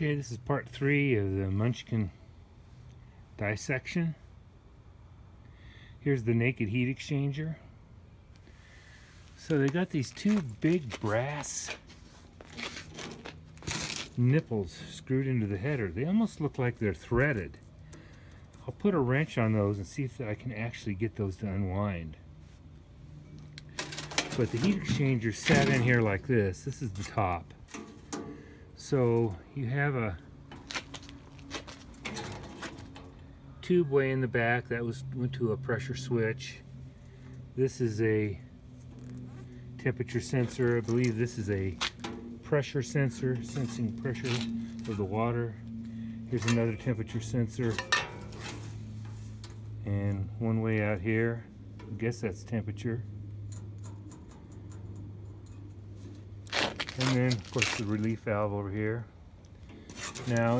Okay, this is part three of the Munchkin dissection. Here's the naked heat exchanger. So they got these two big brass nipples screwed into the header. They almost look like they're threaded. I'll put a wrench on those and see if I can actually get those to unwind. But the heat exchanger sat in here like this. This is the top. So you have a tube way in the back that was went to a pressure switch. This is a temperature sensor. I believe this is a pressure sensor, sensing pressure of the water. Here's another temperature sensor. And one way out here, I guess that's temperature. And then, of course, the relief valve over here. Now,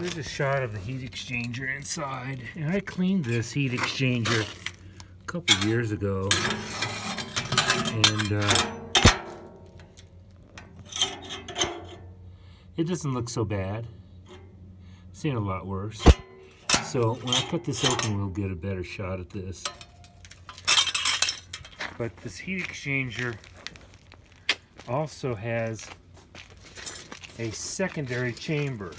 there's a shot of the heat exchanger inside. And I cleaned this heat exchanger a couple years ago. And uh, it doesn't look so bad. seen a lot worse. So when I cut this open, we'll get a better shot at this. But this heat exchanger also has a secondary chamber.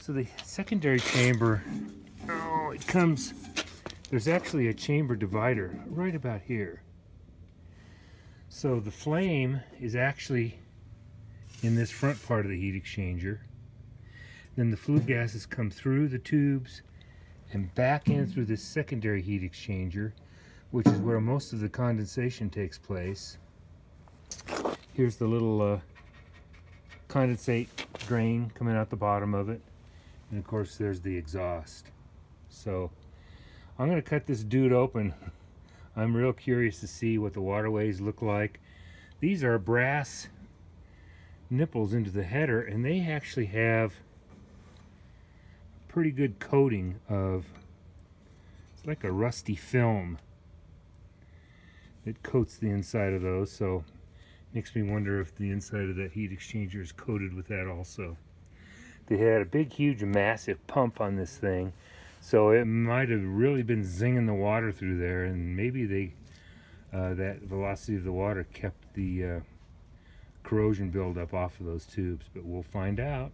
So the secondary chamber, oh, it comes, there's actually a chamber divider right about here. So the flame is actually in this front part of the heat exchanger. Then the flue gases come through the tubes and back in through this secondary heat exchanger which is where most of the condensation takes place. Here's the little uh, condensate drain coming out the bottom of it. And of course there's the exhaust. So I'm going to cut this dude open. I'm real curious to see what the waterways look like. These are brass nipples into the header and they actually have pretty good coating of it's like a rusty film it coats the inside of those so makes me wonder if the inside of that heat exchanger is coated with that also. They had a big huge massive pump on this thing so it might have really been zinging the water through there and maybe they uh, that velocity of the water kept the uh, corrosion buildup off of those tubes but we'll find out